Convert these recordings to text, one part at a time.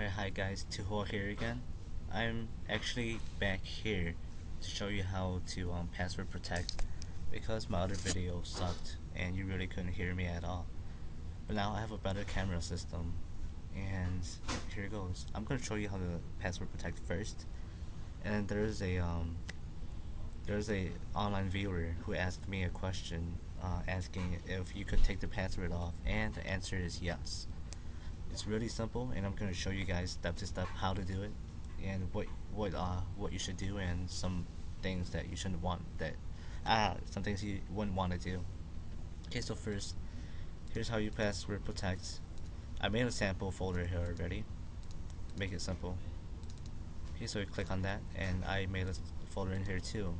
Alright, hi guys, Tuho here again. I'm actually back here to show you how to um, password protect because my other video sucked and you really couldn't hear me at all. But now I have a better camera system and here it goes. I'm gonna show you how to password protect first and there's a um, there's a online viewer who asked me a question uh, asking if you could take the password off and the answer is yes. It's really simple, and I'm going to show you guys step to step how to do it, and what what uh what you should do, and some things that you shouldn't want that ah some things you wouldn't want to do. Okay, so first, here's how you password protect. I made a sample folder here already. Make it simple. Okay, so you click on that, and I made a folder in here too.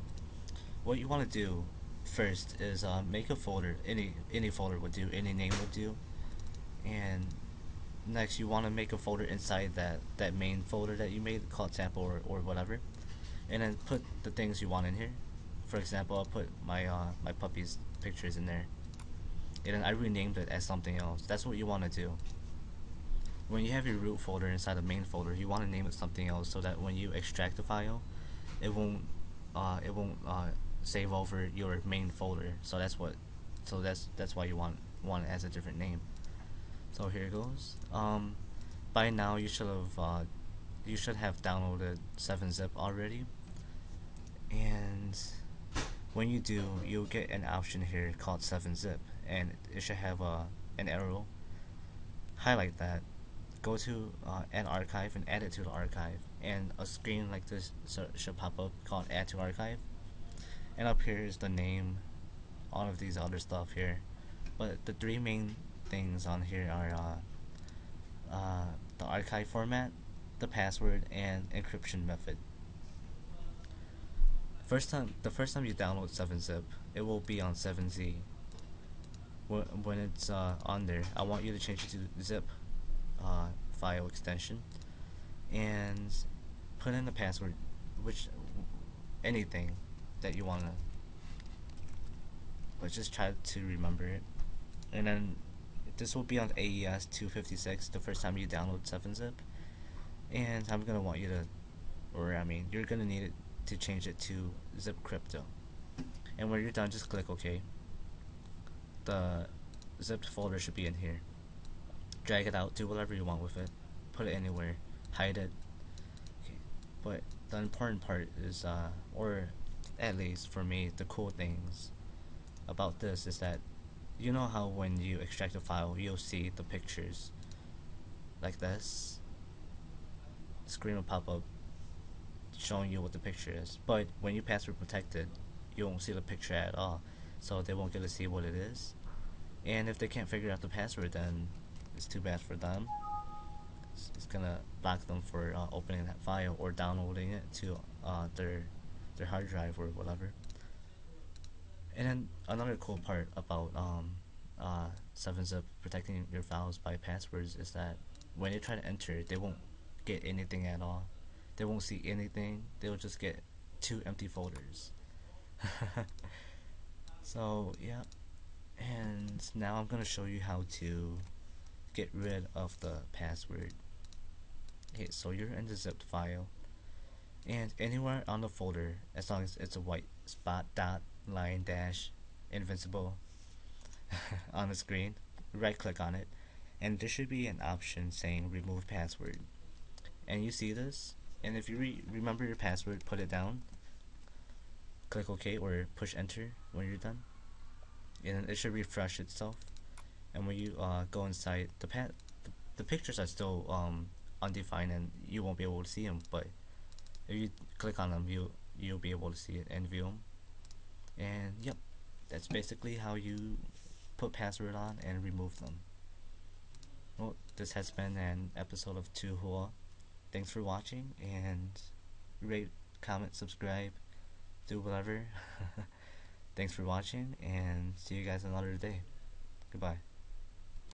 What you want to do first is uh, make a folder. Any any folder would do. Any name would do. And next you want to make a folder inside that that main folder that you made called sample or, or whatever and then put the things you want in here. For example I'll put my uh, my puppy's pictures in there. And then I renamed it as something else. That's what you want to do. When you have your root folder inside the main folder you want to name it something else so that when you extract the file it won't uh, it won't uh, save over your main folder. So that's what so that's that's why you want it as a different name so here it goes. Um, by now you should have uh, you should have downloaded 7-zip already. And when you do you'll get an option here called 7-zip and it should have uh, an arrow. Highlight that. Go to uh, an archive and add it to the archive. And a screen like this should pop up called add to archive. And up here is the name all of these other stuff here. But the three main things on here are uh, uh, the archive format, the password, and encryption method. First time, the first time you download 7-zip, it will be on 7z. When, it's uh, on there, I want you to change it to zip uh, file extension and put in the password, which anything that you wanna. But just try to remember it, and then this will be on AES 256 the first time you download 7-zip and I'm gonna want you to or I mean you're gonna need it to change it to ZipCrypto. And when you're done just click OK. The zipped folder should be in here. Drag it out do whatever you want with it. Put it anywhere. Hide it. Okay. but the important part is uh, or at least for me the cool things about this is that you know how when you extract a file you'll see the pictures like this? The screen will pop up showing you what the picture is. But when you password protect it you won't see the picture at all. So they won't get to see what it is. And if they can't figure out the password then it's too bad for them. It's, gonna block them for uh, opening that file or downloading it to uh, their their hard drive or whatever and then another cool part about um, uh, 7-zip protecting your files by passwords is that when you try to enter, they won't get anything at all. They won't see anything. They'll just get two empty folders. so yeah, and now I'm gonna show you how to get rid of the password. Okay, so you're in the zipped file, and anywhere on the folder, as long as it's a white spot dot line dash invincible on the screen. Right click on it. And there should be an option saying remove password. And you see this? And if you re remember your password put it down. Click OK or push enter when you're done. And it should refresh itself. And when you uh, go inside the, the, the pictures are still um, undefined and you won't be able to see them but if you click on them you you'll be able to see it and view them and yep that's basically how you put password on and remove them. Well this has been an episode of Touhoua. Thanks for watching and rate comment subscribe do whatever. Thanks for watching and see you guys another day. Goodbye